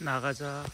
나가자.